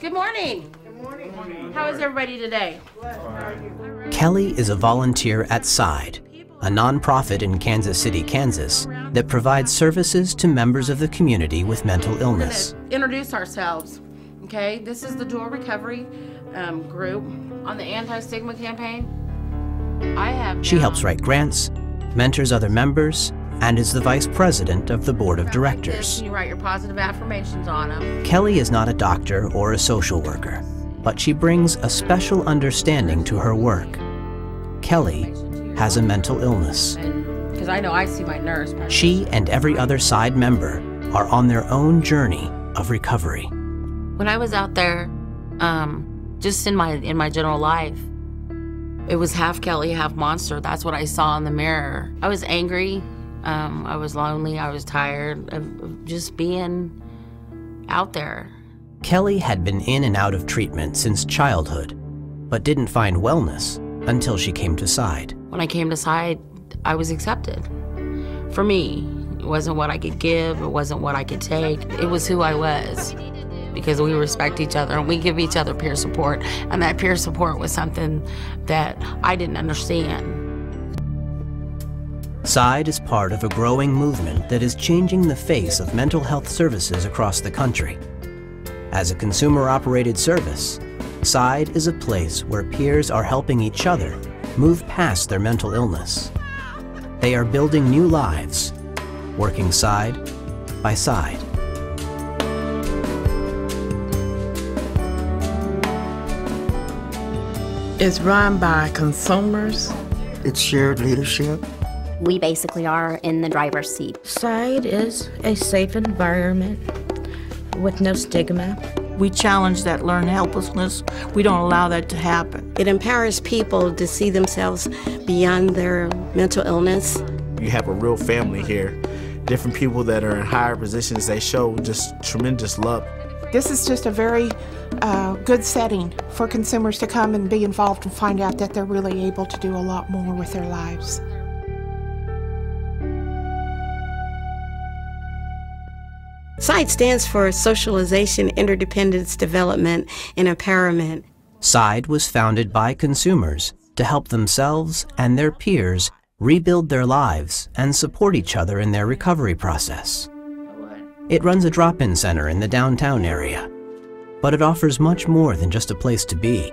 Good morning. Good morning. How is everybody today? Kelly is a volunteer at SIDE, a nonprofit in Kansas City, Kansas, that provides services to members of the community with mental illness. Introduce ourselves. Okay, this is the dual recovery um, group on the anti-stigma campaign. I have. She helps write grants, mentors other members, and is the vice president of the board of directors. You write your positive affirmations on them. Kelly is not a doctor or a social worker, but she brings a special understanding to her work. Kelly has a mental illness. Because I know I see my nurse. She and every other SIDE member are on their own journey of recovery. When I was out there, um, just in my in my general life, it was half Kelly, half monster. That's what I saw in the mirror. I was angry. Um, I was lonely. I was tired of just being out there. Kelly had been in and out of treatment since childhood, but didn't find wellness until she came to SIDE. When I came to SIDE, I was accepted. For me, it wasn't what I could give, it wasn't what I could take, it was who I was because we respect each other and we give each other peer support. And that peer support was something that I didn't understand. SIDE is part of a growing movement that is changing the face of mental health services across the country. As a consumer-operated service, SIDE is a place where peers are helping each other move past their mental illness. They are building new lives, working side by side. It's run by consumers. It's shared leadership. We basically are in the driver's seat. SIDE is a safe environment with no stigma. We challenge that learned helplessness. We don't allow that to happen. It empowers people to see themselves beyond their mental illness. You have a real family here. Different people that are in higher positions, they show just tremendous love. This is just a very uh, good setting for consumers to come and be involved and find out that they're really able to do a lot more with their lives. SIDE stands for Socialization, Interdependence, Development, and Empowerment. SIDE was founded by consumers to help themselves and their peers rebuild their lives and support each other in their recovery process. It runs a drop-in center in the downtown area, but it offers much more than just a place to be.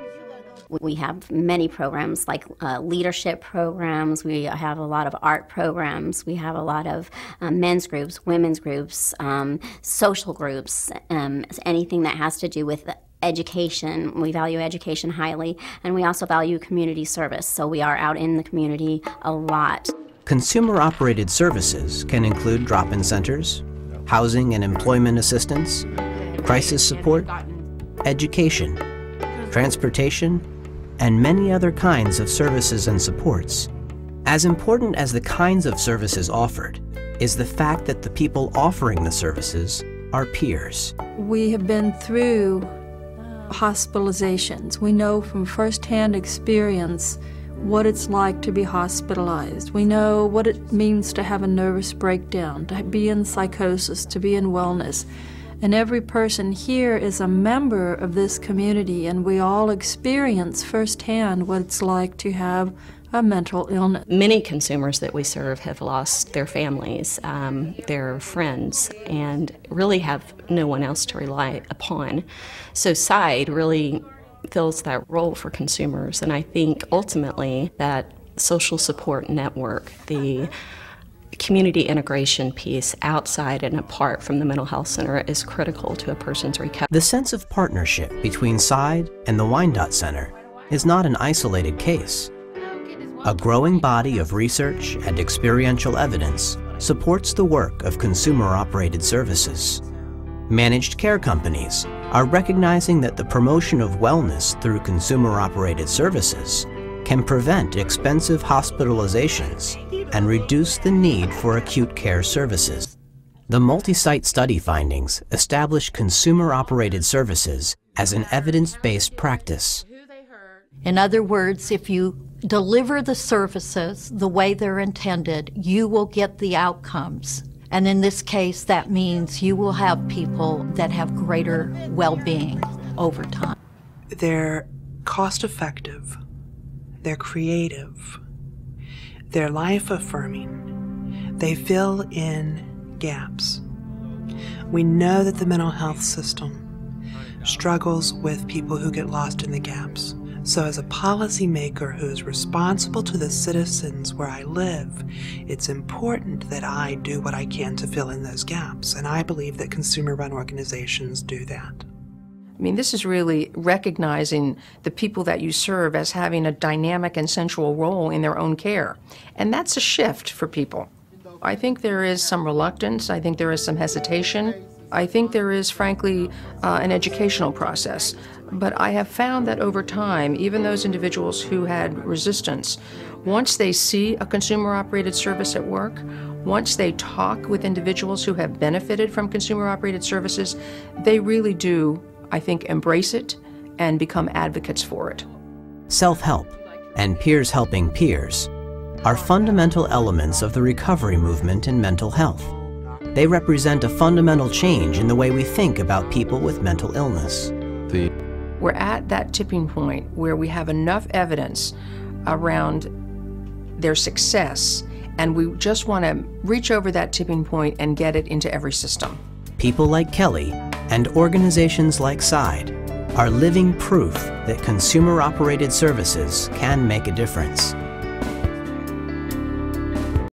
We have many programs like uh, leadership programs. We have a lot of art programs. We have a lot of um, men's groups, women's groups, um, social groups, um, anything that has to do with education. We value education highly, and we also value community service. So we are out in the community a lot. Consumer operated services can include drop in centers, housing and employment assistance, crisis support, education, transportation, and many other kinds of services and supports. As important as the kinds of services offered is the fact that the people offering the services are peers. We have been through hospitalizations. We know from firsthand experience what it's like to be hospitalized. We know what it means to have a nervous breakdown, to be in psychosis, to be in wellness. And every person here is a member of this community, and we all experience firsthand what it's like to have a mental illness. Many consumers that we serve have lost their families, um, their friends, and really have no one else to rely upon. So, SIDE really fills that role for consumers, and I think ultimately that social support network, the community integration piece outside and apart from the mental health center is critical to a person's recovery. The sense of partnership between SIDE and the Wyandotte Center is not an isolated case. A growing body of research and experiential evidence supports the work of consumer-operated services. Managed care companies are recognizing that the promotion of wellness through consumer-operated services can prevent expensive hospitalizations and reduce the need for acute care services. The multi-site study findings establish consumer-operated services as an evidence-based practice. In other words, if you deliver the services the way they're intended, you will get the outcomes. And in this case, that means you will have people that have greater well being. over time. They're cost effective, they're creative, they're life affirming, they fill in gaps. We know that the mental health system struggles with people who get lost in the gaps. So, as a policymaker who is responsible to the citizens where I live, it's important that I do what I can to fill in those gaps. And I believe that consumer run organizations do that. I mean, this is really recognizing the people that you serve as having a dynamic and central role in their own care. And that's a shift for people. I think there is some reluctance, I think there is some hesitation. I think there is, frankly, uh, an educational process. But I have found that over time, even those individuals who had resistance, once they see a consumer operated service at work, once they talk with individuals who have benefited from consumer operated services, they really do, I think, embrace it and become advocates for it. Self help and peers helping peers are fundamental elements of the recovery movement in mental health. They represent a fundamental change in the way we think about people with mental illness. The We're at that tipping point where we have enough evidence around their success, and we just want to reach over that tipping point and get it into every system. People like Kelly and organizations like SIDE are living proof that consumer operated services can make a difference.